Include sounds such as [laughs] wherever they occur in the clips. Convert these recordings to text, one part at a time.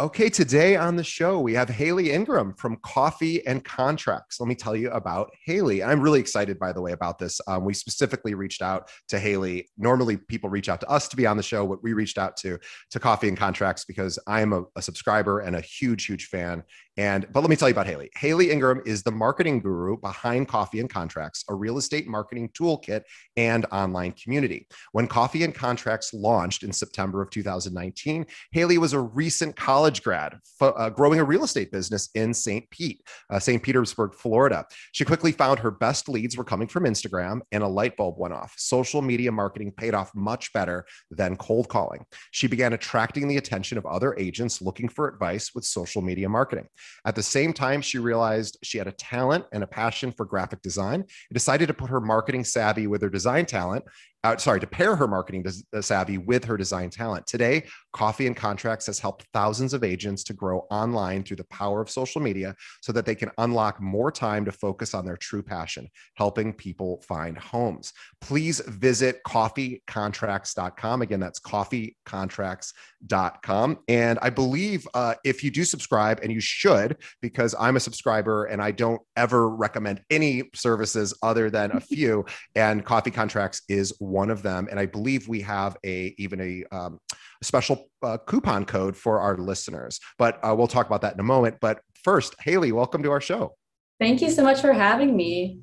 Okay, today on the show, we have Haley Ingram from Coffee and Contracts. Let me tell you about Haley. I'm really excited, by the way, about this. Um, we specifically reached out to Haley. Normally, people reach out to us to be on the show, but we reached out to, to Coffee and Contracts because I am a, a subscriber and a huge, huge fan. And but let me tell you about Haley. Haley Ingram is the marketing guru behind Coffee and Contracts, a real estate marketing toolkit and online community. When Coffee and Contracts launched in September of 2019, Haley was a recent college grad uh, growing a real estate business in St. Pete, uh, St. Petersburg, Florida. She quickly found her best leads were coming from Instagram, and a light bulb went off. Social media marketing paid off much better than cold calling. She began attracting the attention of other agents looking for advice with social media marketing. At the same time, she realized she had a talent and a passion for graphic design and decided to put her marketing savvy with her design talent uh, sorry, to pair her marketing uh, savvy with her design talent. Today, Coffee and Contracts has helped thousands of agents to grow online through the power of social media so that they can unlock more time to focus on their true passion, helping people find homes. Please visit coffeecontracts.com. Again, that's coffeecontracts.com. And I believe uh, if you do subscribe, and you should, because I'm a subscriber and I don't ever recommend any services other than a [laughs] few, and Coffee Contracts is one of them. And I believe we have a even a, um, a special uh, coupon code for our listeners. But uh, we'll talk about that in a moment. But first, Haley, welcome to our show. Thank you so much for having me.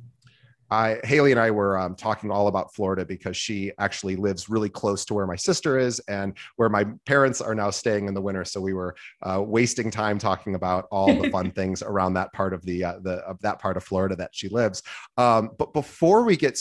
I, Haley and I were um, talking all about Florida because she actually lives really close to where my sister is and where my parents are now staying in the winter. So we were uh, wasting time talking about all the fun [laughs] things around that part of the uh, the of that part of Florida that she lives. Um, but before we get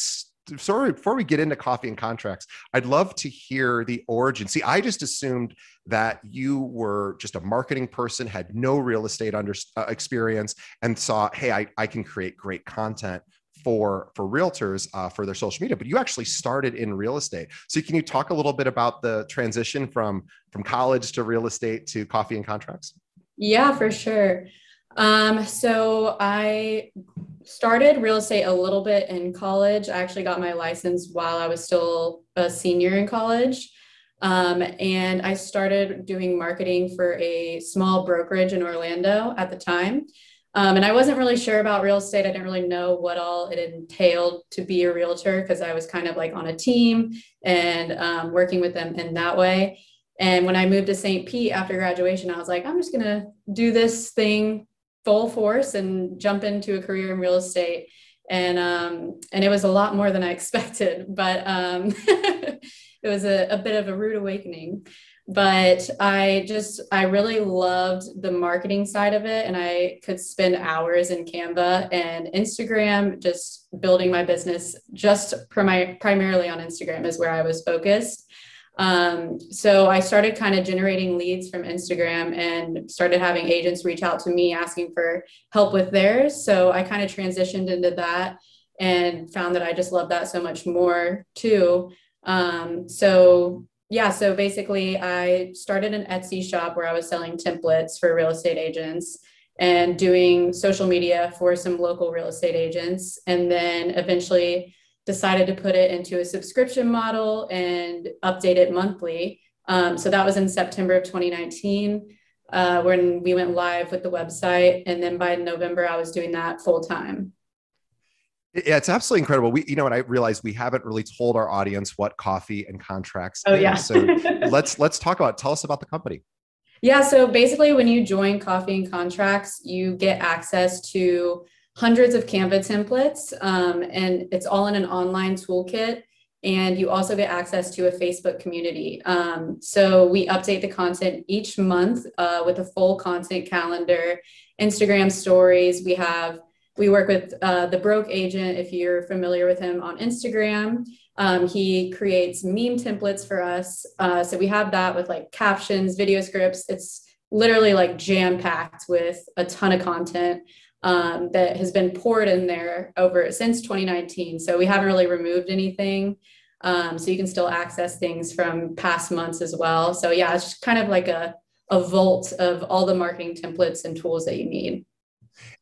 sorry before we get into coffee and contracts i'd love to hear the origin. See i just assumed that you were just a marketing person had no real estate under uh, experience and saw hey I, I can create great content for for realtors uh, for their social media but you actually started in real estate. So can you talk a little bit about the transition from from college to real estate to coffee and contracts? Yeah for sure um, so I started real estate a little bit in college. I actually got my license while I was still a senior in college. Um, and I started doing marketing for a small brokerage in Orlando at the time. Um, and I wasn't really sure about real estate. I didn't really know what all it entailed to be a realtor because I was kind of like on a team and um, working with them in that way. And when I moved to St. Pete after graduation, I was like, I'm just going to do this thing full force and jump into a career in real estate and um, and it was a lot more than I [laughs] expected, but um, [laughs] it was a, a, bit of a rude awakening. But I just I really loved the marketing side of it, and I could spend hours in Canva and Instagram just building my business. Just prim- primarily on Instagram is where I was focused. Um, so I started kind of generating leads from Instagram and started having agents reach out to me asking for help with theirs. So I kind of transitioned into that and found that I just love that so much more too. Um, so yeah, so basically I started an Etsy shop where I was selling templates for real estate agents and doing social media for some local real estate agents. And then eventually decided to put it into a subscription model and update it monthly. Um, so that was in September of 2019 uh, when we went live with the website. And then by November, I was doing that full time. Yeah, it's absolutely incredible. We, you know, and I realized we haven't really told our audience what coffee and contracts. Oh, is. yeah. so [laughs] let's let's talk about. Tell us about the company. Yeah. So basically, when you join Coffee and Contracts, you get access to hundreds of Canva templates, um, and it's all in an online toolkit. And you also get access to a Facebook community. Um, so we update the content each month uh, with a full content calendar, Instagram stories. We have we work with uh, the broke agent if you're familiar with him on instagram um, he creates meme templates for us uh, so we have that with like captions video scripts it's literally like jam packed with a ton of content um, that has been poured in there over since 2019. So we haven't really removed anything. Um, so you can still access things from past months as well. So yeah, it's kind of like a, a vault of all the marketing templates and tools that you need.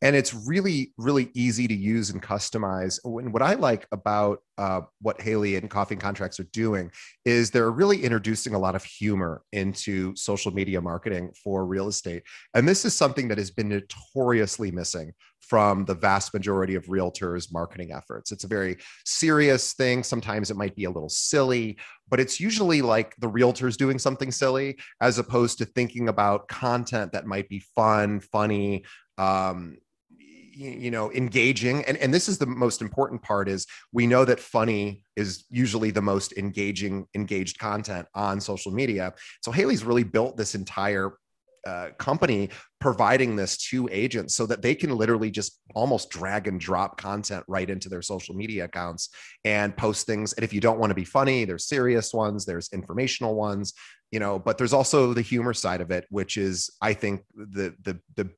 And it's really really easy to use and customize. And what i like about uh, what haley and coffee contracts are doing is they're really introducing a lot of humor into social media marketing for real estate. And this is something that has been notoriously missing from the vast majority of realtors marketing efforts. It's a very serious thing. Sometimes it might be a little silly but it's usually like the realtors doing something silly as opposed to thinking about content that might be fun funny um, you know engaging. And, and this is the most important part is we know that funny is usually the most engaging engaged content on social media. So haley's really built this entire uh, company providing this to agents so that they can literally just almost drag and drop content right into their social media accounts and post things. And if you don't want to be funny there's serious ones there's informational ones you know but there's also the humor side of it which is i think the the the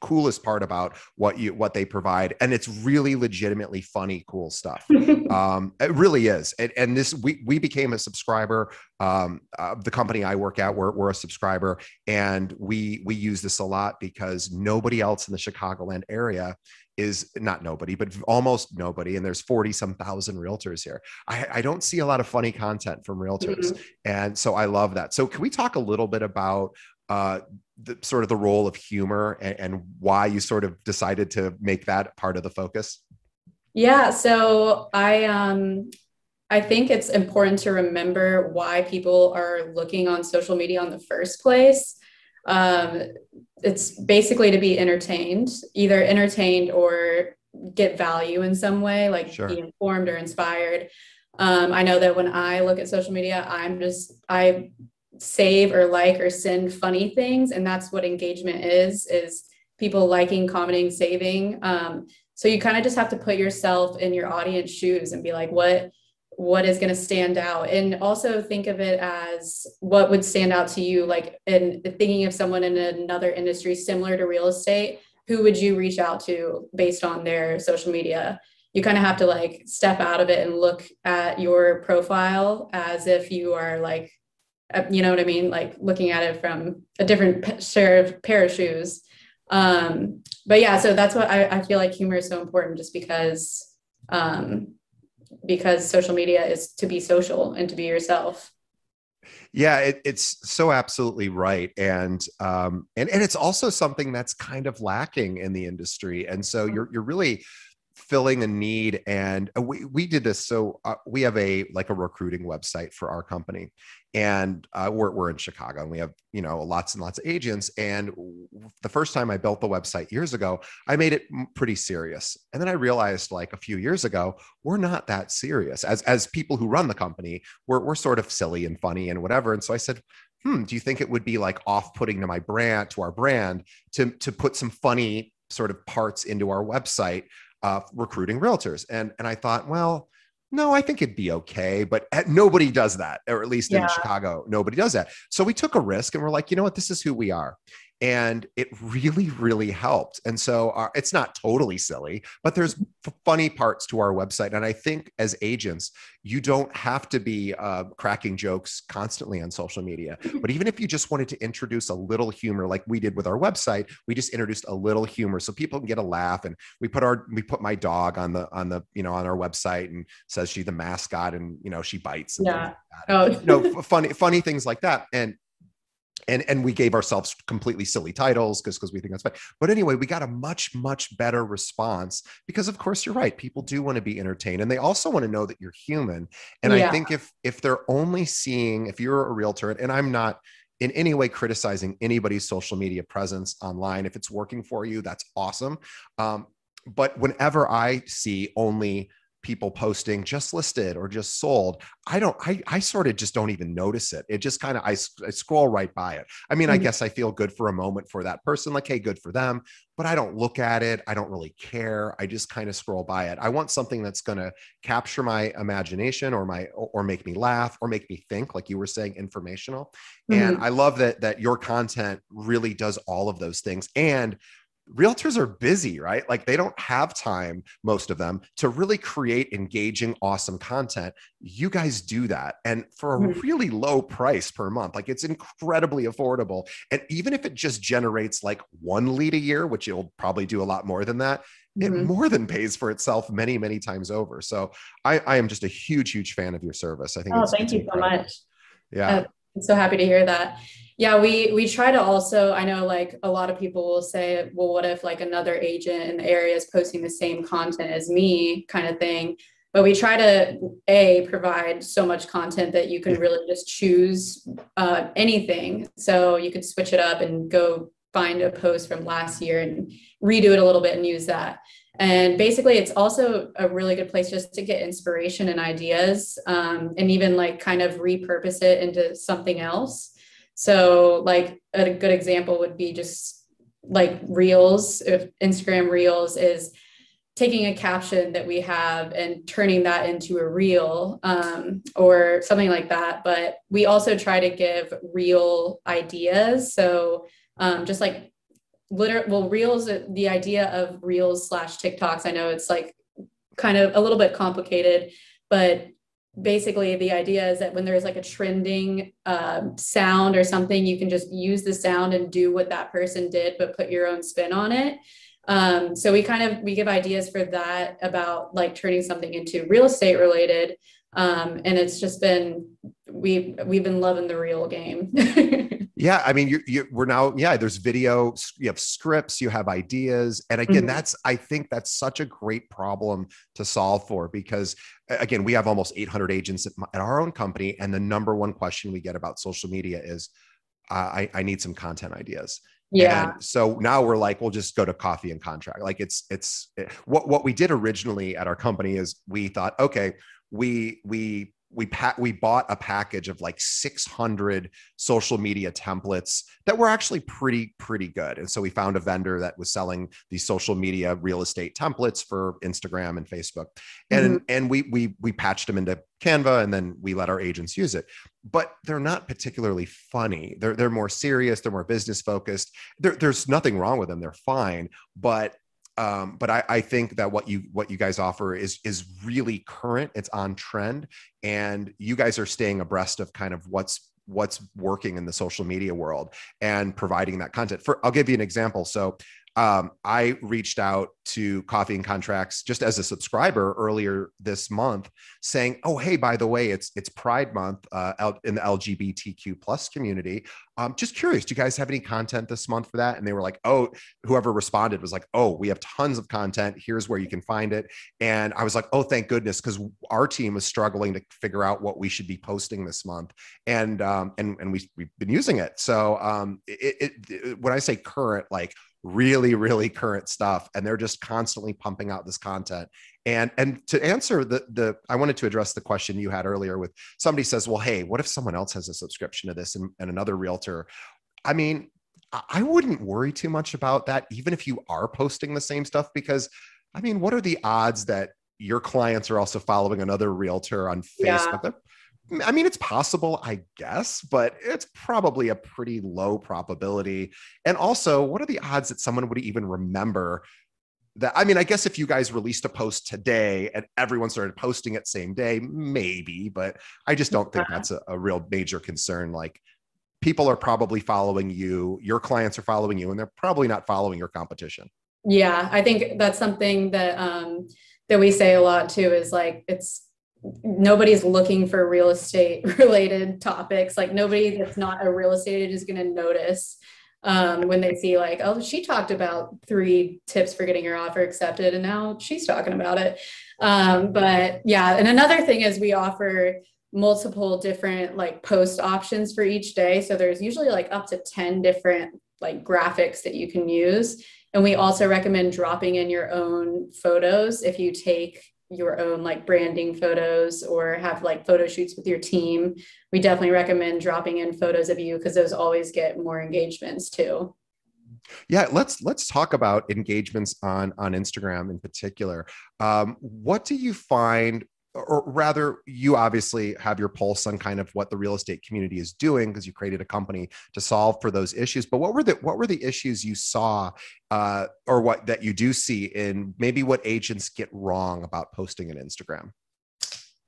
coolest part about what you what they provide and it's really legitimately funny cool stuff [laughs] um it really is and, and this we we became a subscriber um uh, the company i work at we're, we're a subscriber and we we use this a lot because nobody else in the chicagoland area is not nobody, but almost nobody. And there's 40 some thousand realtors here. I, I don't see a lot of funny content from realtors. Mm-hmm. And so I love that. So can we talk a little bit about uh, the sort of the role of humor and, and why you sort of decided to make that part of the focus? Yeah, so I um I think it's important to remember why people are looking on social media in the first place. Um, it's basically to be entertained, either entertained or get value in some way, like sure. be informed or inspired. Um, I know that when I look at social media, I'm just I save or like or send funny things and that's what engagement is is people liking commenting saving. Um, so you kind of just have to put yourself in your audience shoes and be like what what is going to stand out? And also think of it as what would stand out to you like in thinking of someone in another industry similar to real estate who would you reach out to based on their social media? You kind of have to like step out of it and look at your profile as if you are like you know what I mean? Like looking at it from a different share of pair of shoes. Um, but yeah, so that's what I, I feel like humor is so important just because um, because social media is to be social and to be yourself. Yeah, it, it's so absolutely right, and um, and and it's also something that's kind of lacking in the industry, and so mm-hmm. you're you're really filling a need and uh, we, we did this so uh, we have a like a recruiting website for our company and uh, we're, we're in chicago and we have you know lots and lots of agents and the first time i built the website years ago i made it pretty serious and then i realized like a few years ago we're not that serious. As as people who run the company we're, we're sort of silly and funny and whatever and so i said hmm do you think it would be like off-putting to my brand to our brand to to put some funny sort of parts into our website uh, recruiting realtors and and i thought well no, I think it'd be okay. But nobody does that, or at least yeah. in Chicago, nobody does that. So we took a risk and we're like, you know what? This is who we are and it really really helped. And so our, uh, it's not totally silly but there's f- funny parts to our website. And i think as agents you don't have to be uh, cracking jokes constantly on social media. But even if you just wanted to introduce a little humor like we did with our website we just introduced a little humor so people can get a laugh. And we put our we put my dog on the on the you know on our website and says she's the mascot and you know she bites yeah. like oh. you know [laughs] funny funny things like that. And and and we gave ourselves completely silly titles because because we think that's fine. But anyway we got a much much better response because of course you're right. People do want to be entertained and they also want to know that you're human. And yeah. i think if if they're only seeing if you're a realtor and i'm not in any way criticizing anybody's social media presence online if it's working for you that's awesome. Um, but whenever i see only people posting just listed or just sold. I don't i, I sort of just don't even notice it. It just kind of I, I, scroll right by it. I mean mm-hmm. i guess i feel good for a moment for that person like hey good for them but i don't look at it. I don't really care. I just kind of scroll by it. I want something that's going to capture my imagination or my or make me laugh or make me think like you were saying informational. Mm-hmm. and i love that that your content really does all of those things. And realtors are busy, right? Like they don't have time, most of them, to really create engaging, awesome content. You guys do that. And for a mm-hmm. really low price per month, like it's incredibly affordable. And even if it just generates like one lead a year, which you'll probably do a lot more than that, it mm-hmm. more than pays for itself many, many times over. So I, I, am just a huge, huge fan of your service. I think. Oh, thank you incredible. so much. Yeah. Uh, I'm so happy to hear that. Yeah we we try to also i know like a lot of people will say well what if like another agent in the area is posting the same content as me kind of thing. But we try to a provide so much content that you can really just choose uh, anything. So you could switch it up and go find a post from last year and redo it a little bit and use that and basically it's also a really good place just to get inspiration and ideas um, and even like kind of repurpose it into something else so, like a good example would be just like Reels, if Instagram Reels is taking a caption that we have and turning that into a reel um, or something like that. But we also try to give real ideas. So, um, just like literally, well, reels, the idea of reels slash TikToks, I know it's like kind of a little bit complicated, but basically the idea is that when there's like a trending um, sound or something you can just use the sound and do what that person did but put your own spin on it. Um, so we kind of we give ideas for that about like turning something into real estate related. Um, and it's just been we we've been loving the reel game [laughs] Yeah, I mean, you, you we're now yeah. There's video, you have scripts, you have ideas, and again, mm-hmm. that's I think that's such a great problem to solve for because again, we have almost 800 agents at, at our own company, and the number one question we get about social media is, I, I need some content ideas. Yeah. And so now we're like, we'll just go to coffee and contract. Like it's it's it, what what we did originally at our company is we thought, okay, we we we pa- we bought a package of like 600 social media templates that were actually pretty pretty good. And so we found a vendor that was selling these social media real estate templates for Instagram and Facebook. And mm-hmm. and we we we patched them into Canva and then we let our agents use it. But they're not particularly funny. They're they're more serious. They're more business focused. There, there's nothing wrong with them. They're fine. But um, but I, I, think that what you what you guys offer is is really current. It's on trend, and you guys are staying abreast of kind of what's what's working in the social media world and providing that content. For I'll give you an example. So um, I reached out to Coffee and Contracts just as a subscriber earlier this month, saying, "Oh, hey, by the way, it's it's Pride Month uh, in the LGBTQ plus community. Um, just curious, do you guys have any content this month for that?" And they were like, "Oh," whoever responded was like, "Oh, we have tons of content. Here's where you can find it." And I was like, "Oh, thank goodness," because our team is struggling to figure out what we should be posting this month, and um, and and we we've been using it. So um, it, it, it when I say current, like really really current stuff and they're just constantly pumping out this content. And and to answer the the i wanted to address the question you had earlier with somebody says well hey what if someone else has a subscription to this and, and another realtor? I mean i wouldn't worry too much about that even if you are posting the same stuff because i mean what are the odds that your clients are also following another realtor on facebook? Yeah. I mean, it's possible, I guess, but it's probably a pretty low probability. And also, what are the odds that someone would even remember that? I mean, I guess if you guys released a post today and everyone started posting it same day, maybe, but I just don't think that's a, a real major concern. Like, people are probably following you, your clients are following you, and they're probably not following your competition. Yeah, I think that's something that um, that we say a lot too. Is like it's nobody's looking for real estate [laughs] related topics. Like nobody that's not a real estate agent is going to notice um, when they see like, oh, she talked about three tips for getting your offer accepted, and now she's talking about it. Um, but yeah, and another thing is we offer multiple different like post options for each day. So there's usually like up to 10 different like graphics that you can use. And we also recommend dropping in your own photos if you take your own like branding photos or have like photo shoots with your team, we definitely recommend dropping in photos of you because those always get more engagements too. Yeah, let's let's talk about engagements on on Instagram in particular. Um, what do you find or rather you obviously have your pulse on kind of what the real estate community is doing because you created a company to solve for those issues but what were the what were the issues you saw uh, or what that you do see in maybe what agents get wrong about posting an instagram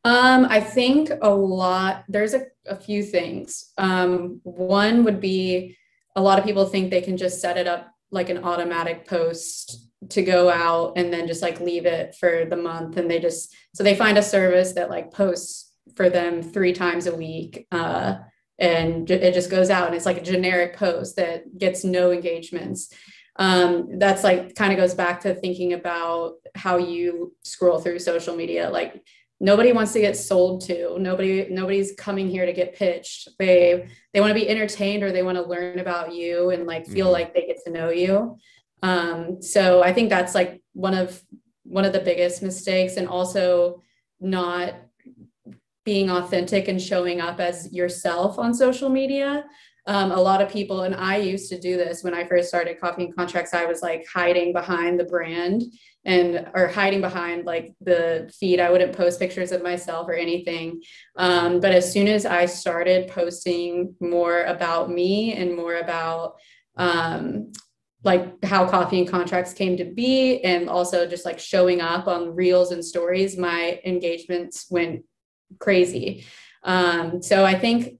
um, I think a lot, there's a, a few things. Um, one would be a lot of people think they can just set it up like an automatic post to go out and then just like leave it for the month. And they just, so they find a service that like posts for them three times a week. Uh, and it just goes out and it's like a generic post that gets no engagements. Um, that's like kind of goes back to thinking about how you scroll through social media. Like nobody wants to get sold to. Nobody nobody's coming here to get pitched. They they want to be entertained or they want to learn about you and like feel mm-hmm. like they get to know you. Um, so i think that's like one of one of the biggest mistakes and also not being authentic and showing up as yourself on social media um, a lot of people and i used to do this when i first started coffee and contracts i was like hiding behind the brand and or hiding behind like the feed. I wouldn't post pictures of myself or anything. Um, but as soon as i started posting more about me and more about um, like how coffee and contracts came to be and also just like showing up on reels and stories my engagements went crazy. Um, so i think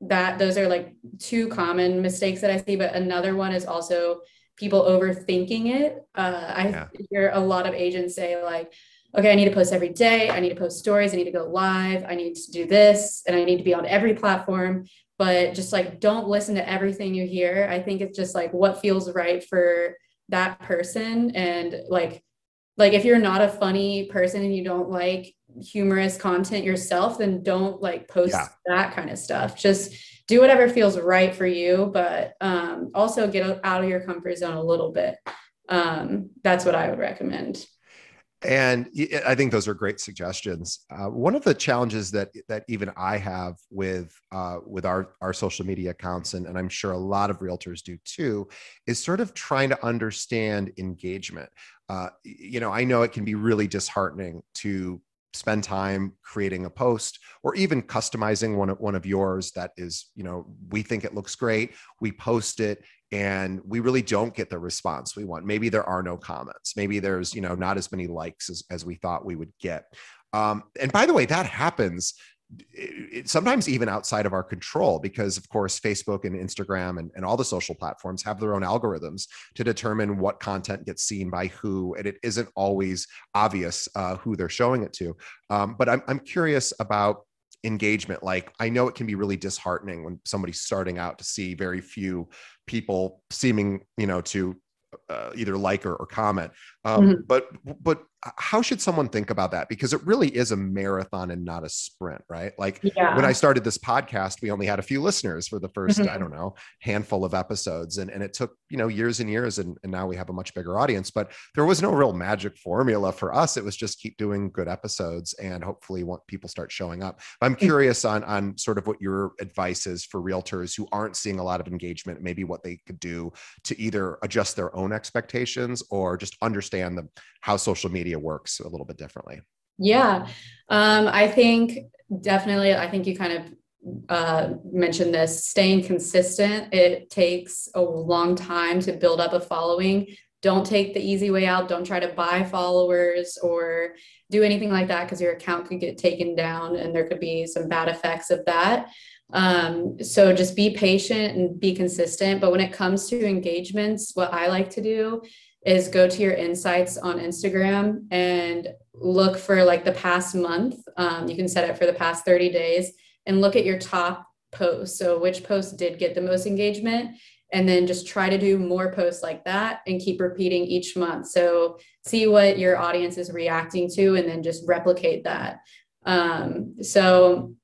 that those are like two common mistakes that i see but another one is also people overthinking it. Uh, I yeah. hear a lot of agents say like, okay, I need to post every day. I need to post stories. I need to go live. I need to do this and I need to be on every platform. But just like, don't listen to everything you hear. I think it's just like what feels right for that person. And like, like if you're not a funny person and you don't like humorous content yourself, then don't like post yeah. that kind of stuff. Just do whatever feels right for you, but um, also get out of your comfort zone a little bit. Um, that's what I would recommend. And I think those are great suggestions. Uh, one of the challenges that that even I have with uh, with our our social media accounts, and, and I'm sure a lot of realtors do too, is sort of trying to understand engagement. Uh, you know, I know it can be really disheartening to spend time creating a post or even customizing one of one of yours that is you know we think it looks great we post it and we really don't get the response we want. Maybe there are no comments. Maybe there's you know not as many likes as, as we thought we would get. Um, and by the way that happens it, sometimes even outside of our control because of course facebook and instagram and, and all the social platforms have their own algorithms to determine what content gets seen by who and it isn't always obvious uh, who they're showing it to. Um, but I'm, I'm curious about engagement. Like i know it can be really disheartening when somebody's starting out to see very few people seeming you know to uh, either like or, or comment um, mm-hmm. but but how should someone think about that because it really is a marathon and not a sprint right like yeah. when i started this podcast we only had a few listeners for the 1st mm-hmm. i don't know handful of episodes and, and it took you know years and years and, and now we have a much bigger audience but there was no real magic formula for us it was just keep doing good episodes and hopefully want people start showing up i'm mm. curious on on sort of what your advice is for realtors who aren't seeing a lot of engagement maybe what they could do to either adjust their own expectations or just understand the how social media works a little bit differently. Yeah, um, I think definitely. I think you kind of uh, mentioned this. Staying consistent. It takes a long time to build up a following. Don't take the easy way out. Don't try to buy followers or do anything like that because your account could get taken down and there could be some bad effects of that. Um, so just be patient and be consistent. But when it comes to engagements, what I like to do is go to your insights on Instagram and look for like the past month. Um, you can set it for the past 30 days and look at your top posts. So, which post did get the most engagement? And then just try to do more posts like that and keep repeating each month. So, see what your audience is reacting to and then just replicate that. Um, so,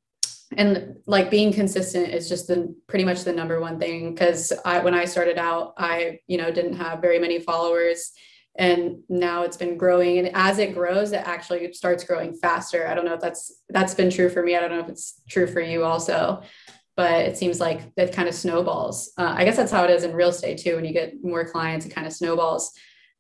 and like being consistent is just the pretty much the number one thing because i when i started out i you know didn't have very many followers. And now it's been growing and as it grows it actually starts growing faster. I don't know if that's that's been true for me. I don't know if it's true for you also but it seems like it kind of snowballs. Uh, i guess that's how it is in real estate too when you get more clients it kind of snowballs.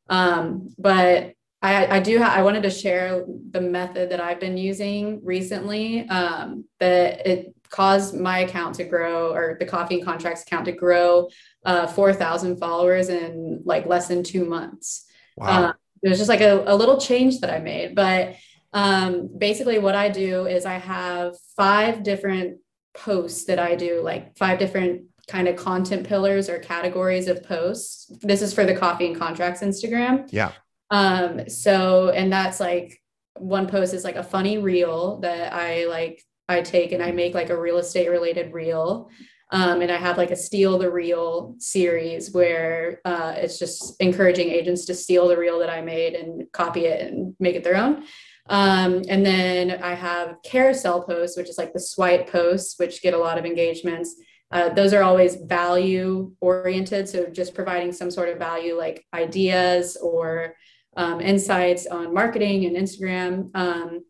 Um, but I, I do ha- I wanted to share the method that I've been using recently um, that it caused my account to grow or the coffee and contracts account to grow uh, 4,000 followers in like less than two months. Wow. Uh, it was just like a, a little change that I made. But um, basically, what I do is I have five different posts that I do, like five different kind of content pillars or categories of posts. This is for the coffee and contracts Instagram. Yeah. Um, so, and that's like one post is like a funny reel that I like, I take and I make like a real estate related reel. Um, and I have like a steal the reel series where uh, it's just encouraging agents to steal the reel that I made and copy it and make it their own. Um, and then I have carousel posts, which is like the swipe posts, which get a lot of engagements. Uh, those are always value oriented. So just providing some sort of value like ideas or um, insights on marketing and Instagram. Um,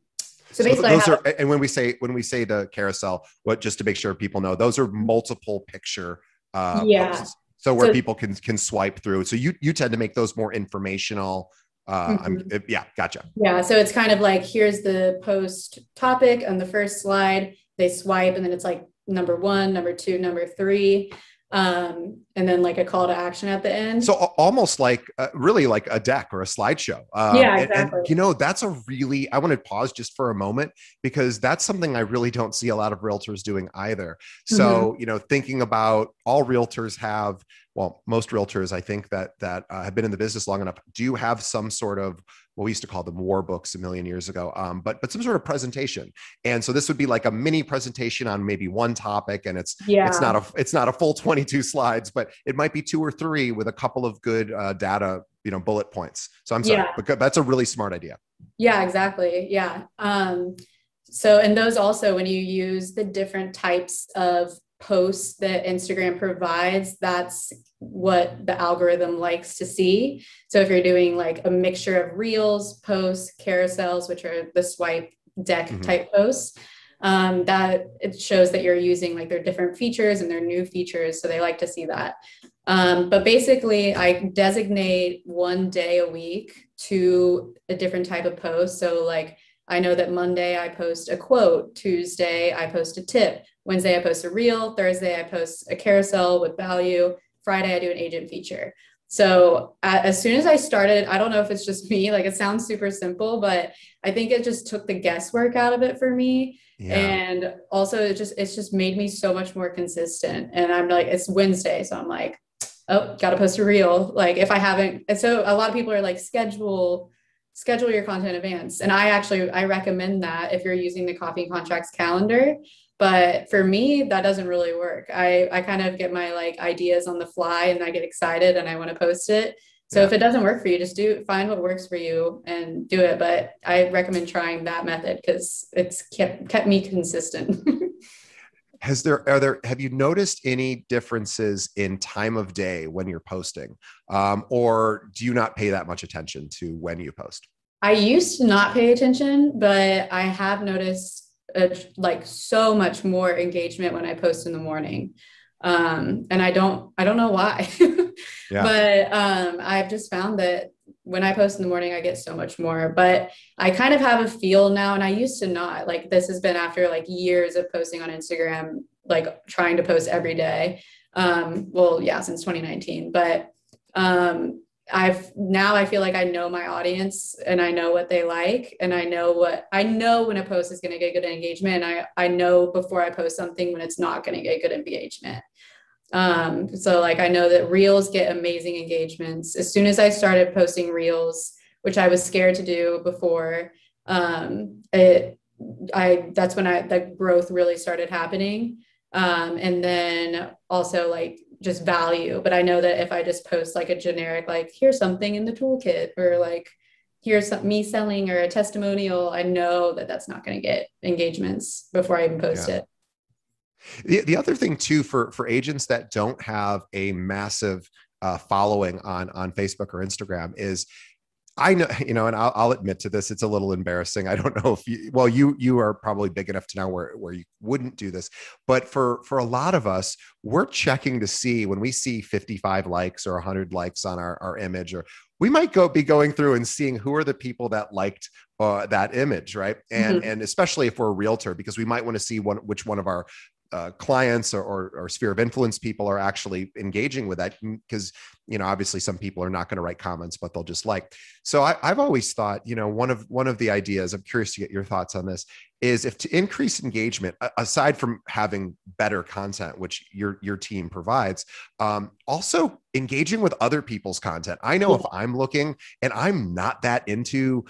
so basically, so those have, are, and when we say when we say the carousel, what just to make sure people know, those are multiple picture uh, yeah. posts. So where so, people can can swipe through. So you you tend to make those more informational. Uh, mm-hmm. yeah, gotcha. Yeah, so it's kind of like here's the post topic on the first slide. They swipe, and then it's like number one, number two, number three um, and then like a call to action at the end. So almost like uh, really like a deck or a slideshow. Um, yeah, exactly. And, and, you know, that's a really, I want to pause just for a moment because that's something I really don't see a lot of realtors doing either. So, mm-hmm. you know, thinking about all realtors have, well, most realtors, I think that, that uh, have been in the business long enough, do have some sort of what we used to call them war books a million years ago um, but but some sort of presentation. And so this would be like a mini presentation on maybe one topic and it's yeah. it's not a it's not a full [laughs] 22 slides but it might be two or three with a couple of good uh, data you know bullet points. So i'm sorry yeah. but that's a really smart idea. Yeah exactly. Yeah. Um so and those also when you use the different types of posts that Instagram provides, that's what the algorithm likes to see. So if you're doing like a mixture of reels, posts, carousels, which are the swipe deck mm-hmm. type posts, um, that it shows that you're using like their different features and their new features. So they like to see that. Um, but basically, I designate one day a week to a different type of post. So like I know that Monday I post a quote, Tuesday I post a tip, Wednesday, I post a reel. Thursday, I post a carousel with value. Friday, I do an agent feature. So as soon as I started, I don't know if it's just [laughs] me, like it sounds super simple, but I think it just took the guesswork out of it for me. Yeah. And also it just it's just made me so much more consistent. And I'm like, it's Wednesday. So I'm like, oh, gotta post a reel. Like if I haven't, and so a lot of people are like, schedule, schedule your content in advance. And I actually I recommend that if you're using the coffee and contracts calendar but for me that doesn't really work. I i kind of get my like ideas on the fly and i get excited and i want to post it. So yeah. if it doesn't work for you just do find what works for you and do it. But i recommend trying that method because it's kept kept me consistent. [laughs] Has there are there have you noticed any differences in time of day when you're posting? Um, or do you not pay that much attention to when you post? I used to not pay attention but i have noticed a, like so much more engagement when I post in the morning. Um, and I don't, I don't know why, [laughs] yeah. but um, I've just found that when I post in the morning, I get so much more. But I kind of have a feel now, and I used to not. Like this has been after like years of posting on Instagram, like trying to post every day. Um, well, yeah, since 2019. But um, I've now I feel like I know my audience and I know what they like and I know what I know when a post is going to get good engagement. I I know before I post something when it's not going to get good engagement. Um, so like I know that reels get amazing engagements. As soon as I started posting reels, which I was scared to do before, um, it I that's when I the growth really started happening. Um, and then also like just value. But I know that if I just post like a generic, like here's something in the toolkit or like here's some, me selling or a testimonial, I know that that's not going to get engagements before I even post yeah. it. The, the other thing too for for agents that don't have a massive uh, following on on Facebook or Instagram is I know, [laughs] you know, and I'll, I'll, admit to this. It's a little embarrassing. I don't know if you, well, you, you are probably big enough to know where, where you wouldn't do this, but for, for a lot of us, we're checking to see when we see 55 likes or 100 likes on our, our image, or we might go be going through and seeing who are the people that liked uh, that image, right? And mm-hmm. and especially if we're a realtor, because we might want to see one which one of our uh, clients or, or, or, sphere of influence people are actually engaging with that because you know obviously some people are not going to write comments but they'll just like. So I, have always thought you know one of one of the ideas i'm curious to get your thoughts on this is if to increase engagement aside from having better content which your your team provides um, also engaging with other people's content. I know if i'm looking and i'm not that into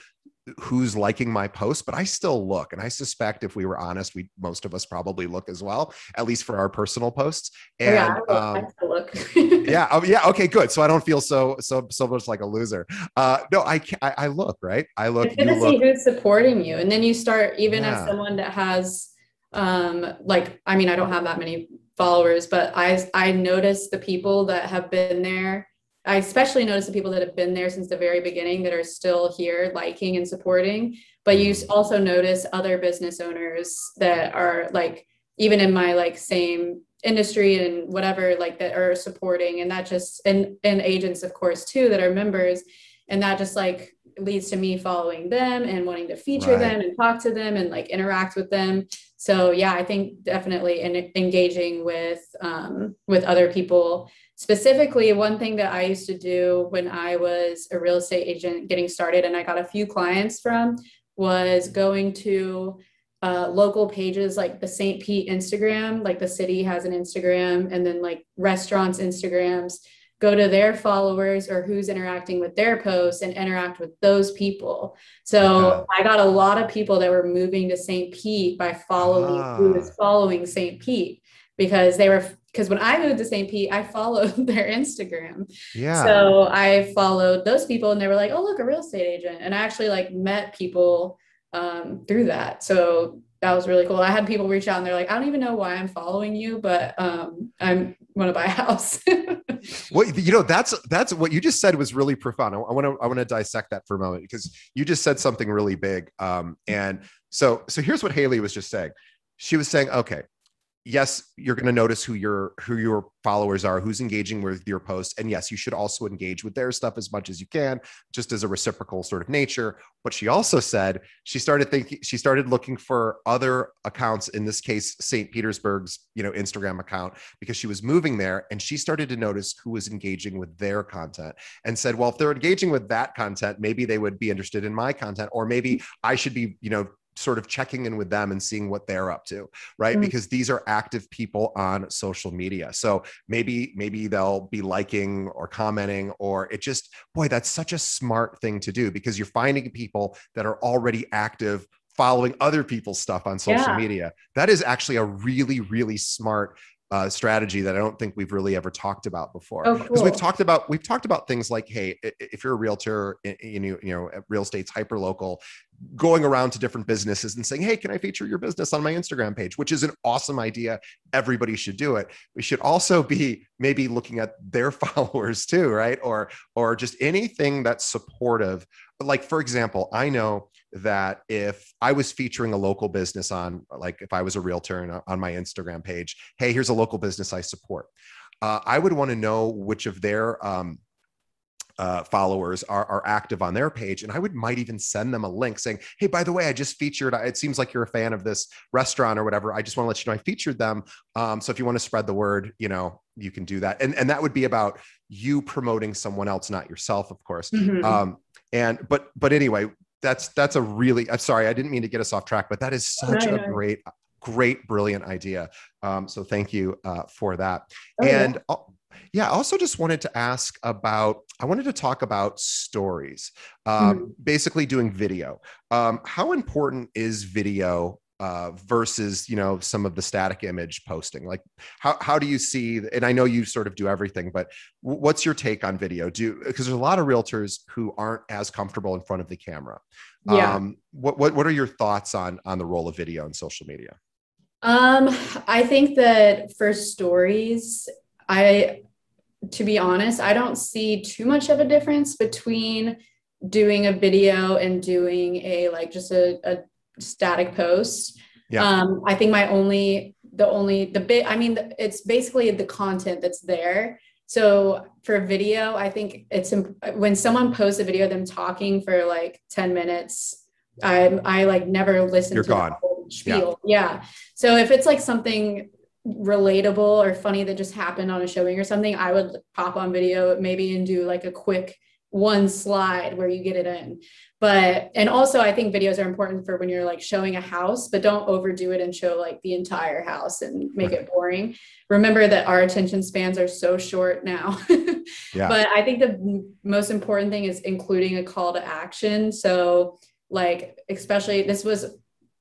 who's liking my post, but I still look. And I suspect if we were honest, we most of us probably look as well, at least for our personal posts. And yeah, um, look. [laughs] yeah, oh, yeah, okay, good. So I don't feel so so so much like a loser. Uh, no, I I, I look right. I look. It's to see who's supporting you, and then you start even yeah. as someone that has um like I mean I don't have that many followers, but I I notice the people that have been there I especially notice the people that have been there since the very beginning that are still here liking and supporting. But you mm-hmm. also notice other business owners that are like even in my like same industry and whatever like that are supporting and that just and and agents of course too that are members and that just like leads to me following them and wanting to feature right. them and talk to them and like interact with them so yeah i think definitely in engaging with um, with other people specifically one thing that i used to do when i was a real estate agent getting started and i got a few clients from was going to uh, local pages like the st pete instagram like the city has an instagram and then like restaurants instagrams go to their followers or who's interacting with their posts and interact with those people. So I got a lot of people that were moving to St. Pete by following ah. who was following St. Pete because they were because when I moved to St. Pete, I followed [laughs] their Instagram. Yeah. So I followed those people and they were like, oh, look, a real estate agent. And I actually like met people um, through that. So that was really cool. I had people reach out and they're like, I don't even know why I'm following you, but um, I'm want to buy a house. [laughs] well, you know, that's that's what you just said was really profound. I want to I want to dissect that for a moment because you just said something really big. Um, and so so here's what Haley was just saying. She was saying, okay, yes you're going to notice who your who your followers are who's engaging with your posts and yes you should also engage with their stuff as much as you can just as a reciprocal sort of nature. But she also said she started thinking she started looking for other accounts in this case st petersburg's you know instagram account because she was moving there and she started to notice who was engaging with their content and said well if they're engaging with that content maybe they would be interested in my content or maybe i should be you know sort of checking in with them and seeing what they're up to right mm-hmm. because these are active people on social media so maybe maybe they'll be liking or commenting or it just boy that's such a smart thing to do because you're finding people that are already active following other people's stuff on social yeah. media that is actually a really really smart uh, strategy that I don't think we've really ever talked about before. Because oh, cool. we've talked about we've talked about things like, hey, if you're a realtor, you know, you know, real estate's hyper local, going around to different businesses and saying, hey, can I feature your business on my Instagram page? Which is an awesome idea. Everybody should do it. We should also be maybe looking at their [laughs] followers too, right? Or or just anything that's supportive. Like for example, I know that if I was featuring a local business on, like if I was a realtor and on my Instagram page, hey, here's a local business I support. Uh, I would want to know which of their um, uh, followers are, are active on their page, and I would might even send them a link saying, "Hey, by the way, I just featured. It seems like you're a fan of this restaurant or whatever. I just want to let you know I featured them. Um, so if you want to spread the word, you know, you can do that. And and that would be about you promoting someone else, not yourself, of course. Mm-hmm. Um, and but but anyway, that's that's a really i'm sorry i didn't mean to get us off track but that is such a great great brilliant idea um, so thank you uh, for that oh, and yeah. yeah. i also just wanted to ask about i wanted to talk about stories um, mm-hmm. basically doing video um, how important is video uh, versus you know some of the static image posting? Like how, how do you see and i know you sort of do everything but what's your take on video? Do because there's a lot of realtors who aren't as comfortable in front of the camera. Yeah. um what, what what are your thoughts on on the role of video in social media? Um i think that for stories i to be honest i don't see too much of a difference between doing a video and doing a like just a, a static post. Yeah. Um, I think my only, the only, the bit, I mean, it's basically the content that's there. So for video, I think it's when someone posts a video of them talking for like 10 minutes, I I like never listen You're to gone. the whole spiel. Yeah. yeah. So if it's like something relatable or funny that just happened on a showing or something, I would pop on video maybe and do like a quick one slide where you get it in. But and also I think videos are important for when you're like showing a house, but don't overdo it and show like the entire house and make it boring. Remember that our attention spans are so short now. [laughs] yeah. But I think the most important thing is including a call to action. So like especially this was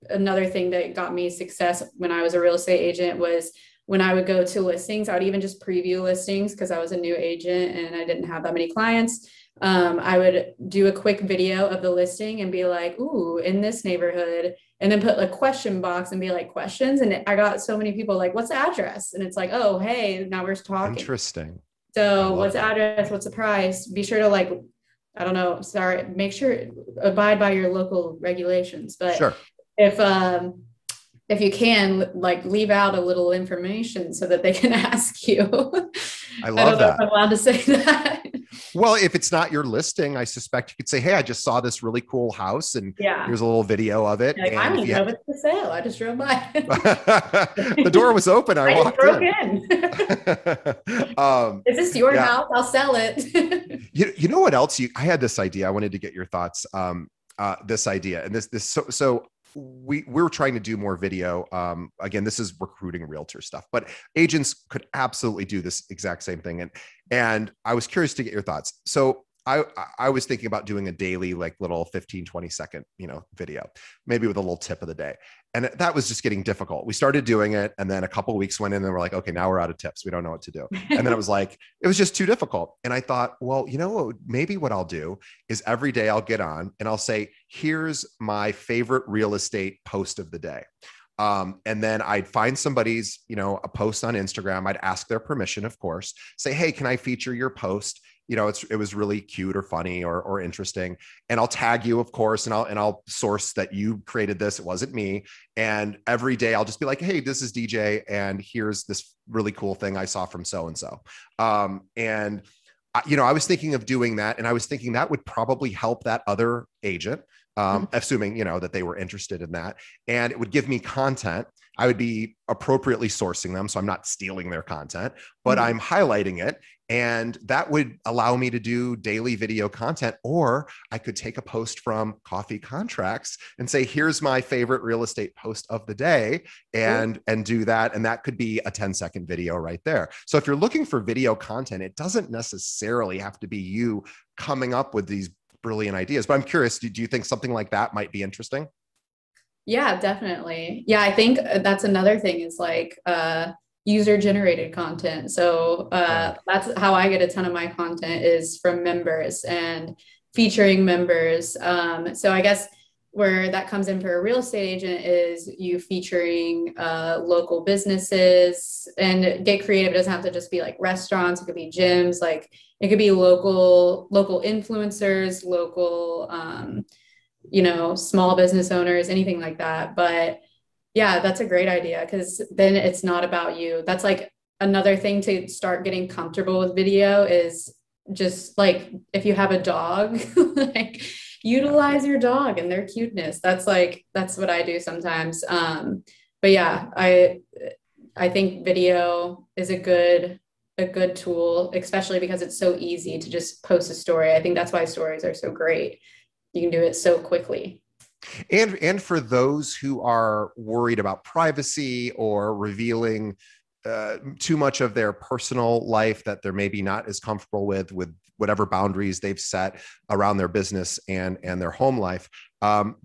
another thing that got me success when I was a real estate agent was when I would go to listings, I would even just preview listings because I was a new agent and I didn't have that many clients um, I would do a quick video of the listing and be like, ooh, in this neighborhood, and then put a question box and be like, questions. And I got so many people like, what's the address? And it's like, oh, hey, now we're talking. Interesting. So what's the address? What's the price? Be sure to like, I don't know, sorry, make sure abide by your local regulations. But sure. if um if you can like leave out a little information so that they can [laughs] ask you. I love I that. I'm allowed to say [laughs] that. Well, if it's not your listing, I suspect you could say, "Hey, I just saw this really cool house, and yeah. here's a little video of it." Like, I don't know it's for sale. I just drove by. [laughs] the door was open. I, I walked broke in. in. um, Is this your yeah. house? I'll sell it. you, you know what else? You, I had this idea. I wanted to get your thoughts. Um, uh, this idea and this this so so we we're trying to do more video um, again this is recruiting realtor stuff but agents could absolutely do this exact same thing and and i was curious to get your thoughts so I I was thinking about doing a daily like little 15 20 second, you know, video, maybe with a little tip of the day. And that was just getting difficult. We started doing it and then a couple weeks went in and we're like, okay, now we're out of tips. We don't know what to do. [laughs] And then it was like it was just too difficult. And I thought, well, you know what, maybe what I'll do is every day I'll get on and I'll say, here's my favorite real estate post of the day. Um, and then I'd find somebody's, you know, a post on Instagram. I'd ask their permission, of course, say, Hey, can I feature your post? You know it's it was really cute or funny or or interesting. And I'll tag you of course and I'll and I'll source that you created this. It wasn't me. And every day I'll just be like hey this is DJ and here's this really cool thing I saw from so and so um and you know I was thinking of doing that and I was thinking that would probably help that other agent um, mm-hmm. assuming you know that they were interested in that. And it would give me content. I would be appropriately sourcing them so i'm not stealing their content but mm-hmm. i'm highlighting it and that would allow me to do daily video content or i could take a post from coffee contracts and say here's my favorite real estate post of the day and and do that and that could be a 10 second video right there so if you're looking for video content it doesn't necessarily have to be you coming up with these brilliant ideas. But I'm curious, do, do you think something like that might be interesting? Yeah, definitely. Yeah, I think uh, that's another thing is like uh, user generated content. So uh, that's how I get a ton of my content is from members and featuring members. Um, so I guess where that comes in for a real estate agent is you featuring uh, local businesses and get creative. It doesn't have to just be like restaurants. It could be gyms. Like it could be local local influencers, local um, you know small business owners, anything like that. But yeah, that's a great idea because then it's not about you. That's like another thing to start getting comfortable with video is just like if you have a dog [laughs] like utilize your dog and their cuteness. That's like that's what i do sometimes. Um but yeah i i think video is a good a good tool especially because it's so easy to just post a story. I think that's why stories are so great. You can do it so quickly and and for those who are worried about privacy or revealing uh, too much of their personal life that they're maybe not as comfortable with with whatever boundaries they've set around their business and and their home life um,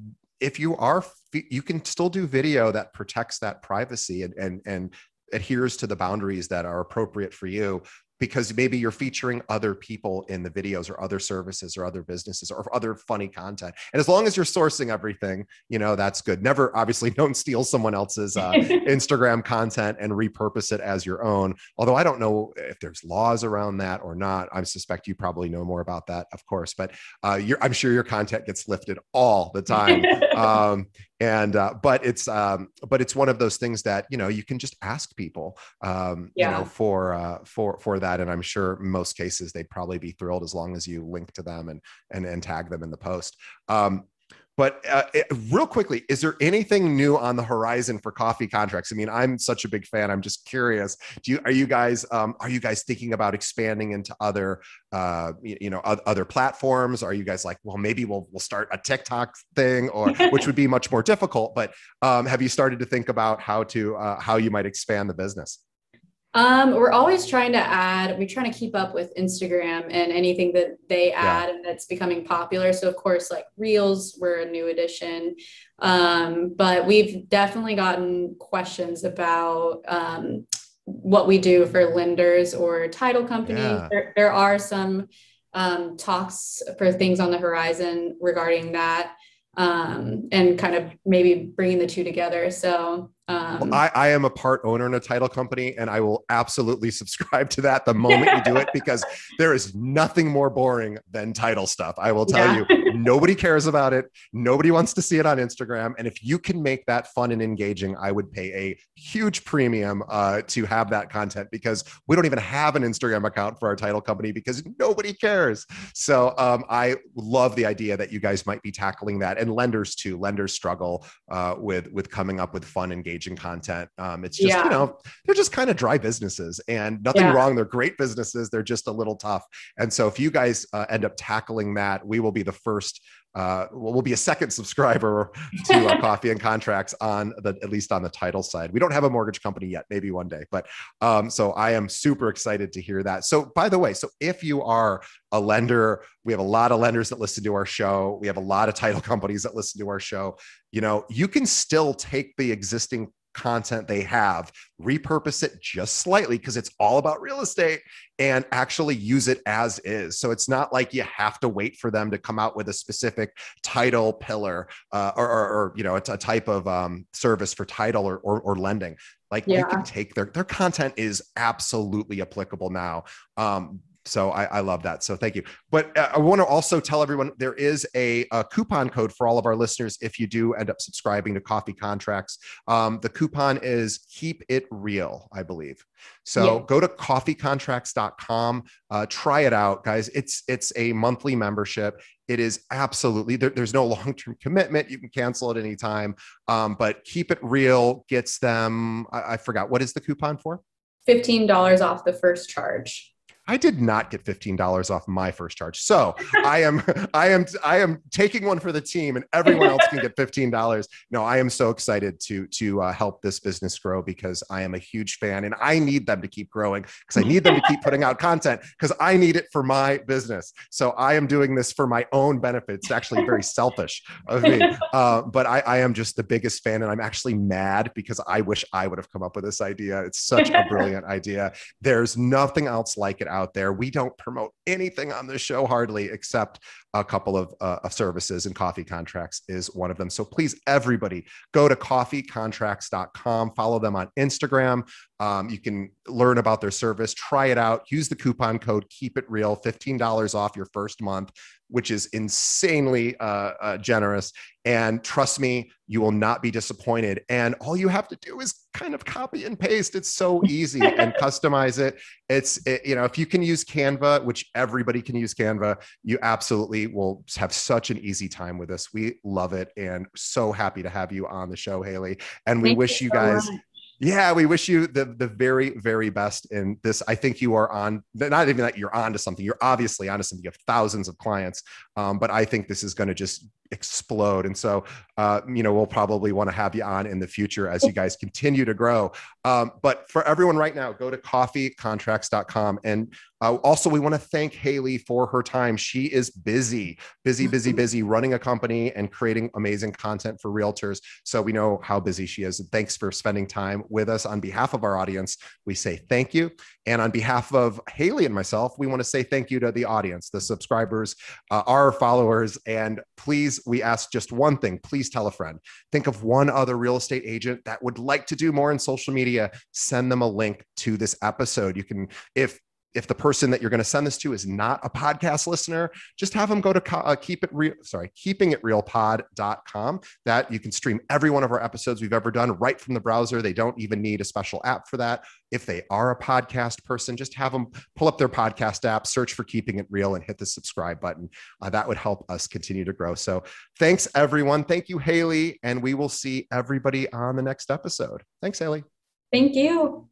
if you are you can still do video that protects that privacy and and and adheres to the boundaries that are appropriate for you because maybe you're featuring other people in the videos or other services or other businesses or other funny content. And as long as you're sourcing everything, you know, that's good. Never, obviously, [laughs] don't steal someone else's uh, [laughs] Instagram content and repurpose it as your own. Although I don't know if there's laws around that or not. I suspect you probably know more about that, of course. But uh, I'm sure your content gets lifted all the time. [laughs] um, and uh, but it's um, but it's one of those things that you know you can just ask people um, yeah. you know for uh, for for that and i'm sure most cases they'd probably be thrilled as long as you link to them and and, and tag them in the post um, but uh, it, real quickly, is there anything new on the horizon for coffee contracts? I mean, I'm such a big fan. I'm just curious. Do you are you guys um, are you guys thinking about expanding into other uh, you know other platforms? Are you guys like, well, maybe we'll we'll start a TikTok thing, or [laughs] which would be much more difficult? But um, have you started to think about how to uh, how you might expand the business? Um, we're always trying to add, we're trying to keep up with Instagram and anything that they add yeah. and that's becoming popular. So of course, like Reels were a new addition. Um, but we've definitely gotten questions about um, what we do for lenders or title companies. Yeah. There, there, are some um, talks for things on the horizon regarding that um, and kind of maybe bringing the two together. So um, well, I, I am a part owner in a title company, and I will absolutely [laughs] subscribe to that the moment you do it because there is nothing more boring than title stuff. I will tell yeah. you, nobody cares about it. Nobody wants to see it on Instagram. And if you can make that fun and engaging, I would pay a huge premium uh, to have that content because we don't even have an Instagram account for our title company because nobody cares. So um, I love the idea that you guys might be tackling that, and lenders too. Lenders struggle uh, with with coming up with fun, engaging engaging content. Um, it's just, yeah. you know, they're just kind of dry businesses and nothing yeah. wrong. They're great businesses. They're just a little tough. And so if you guys uh, end up tackling that, we will be the first uh, we'll be a second [laughs] subscriber to uh, [laughs] coffee and contracts on the at least on the title side. We don't have a mortgage company yet maybe one day but um, so i am super excited to hear that. So by the way so if you are a lender we have a lot of lenders that listen to our show. We have a lot of title [laughs] companies that listen to our show. You know you can still take the existing content they have, repurpose it just slightly because it's all about real estate and actually use it as is. So it's not like you have to wait for them to come out with a specific title pillar uh, or, or, or, you know, a, a type of um, service for title or, or, or lending. Like yeah. you can take their their content is absolutely applicable now. Um, so I, I, love that. So thank you. But uh, I want to also tell everyone there is a, a, coupon code for all of our listeners if you do end up subscribing to Coffee Contracts. Um, the coupon is Keep It Real, I believe. So yeah. go to coffeecontracts.com, uh, try it out, guys. It's it's a monthly membership. It is absolutely there, there's no [laughs] long term commitment. You can cancel at any time. Um, but Keep It Real gets them. I, I forgot what is the coupon for. Fifteen dollars off the first charge. I did not get $15 off my first charge. So I am, I am, I am taking one for the team and everyone else can get $15. No, I am so excited to, to uh, help this business grow because I am a huge fan and I need them to keep growing because I need them to keep putting out content because I need it for my business. So I am doing this for my own benefit. It's actually very selfish of me. Uh, but I, I am just the biggest fan and I'm actually mad because I wish I would have come up with this idea. It's such a brilliant idea. There's nothing else like it out there. We don't promote anything on this show hardly except a couple of, uh, of services and coffee contracts is one of them. So please, everybody, go to coffeecontracts.com, follow them on Instagram. Um, you can learn about their service, try it out, use the coupon code Keep It Real, $15 off your first month, which is insanely uh, uh, generous. And trust me, you will not be disappointed. And all you have to do is kind of copy and paste. It's so [laughs] easy and customize it. It's, it, you know, if you can use Canva, which everybody can use Canva, you absolutely will have such an easy time with us. We love it and so happy to have you on the show, Haley. And we Thank wish you, you guys. Much yeah, we wish you the the very very best in this. I think you are on not even that you're on to something. You're obviously on to something. You have thousands of clients, um, but I think this is going to just explode. And so, uh, you know, we'll probably want to have you on in the future as you guys continue to grow. Um, but for everyone right now, go to coffeecontracts.com. And uh, also, we want to thank Haley for her time. She is busy, busy, busy, [laughs] busy running a company and creating amazing content for realtors. So we know how busy she is. And thanks for spending time with us on behalf of our audience. We say thank you. And on behalf of Haley and myself, we want to say thank you to the audience, the subscribers, uh, our followers, and please we ask just one thing please tell a friend. Think of one other real estate agent that would like to do more in social media. Send them a link to this episode. You can, if if the person that you're going to send this to is not a podcast listener, just have them go to uh, keep it real, sorry, keepingitrealpod.com that you can stream every one of our episodes we've ever done right from the browser. They don't even need a special app for that. If they are a podcast person, just have them pull up their podcast app, search for Keeping It Real, and hit the subscribe button. Uh, that would help us continue to grow. So thanks, everyone. Thank you, Haley. And we will see everybody on the next episode. Thanks, Haley. Thank you.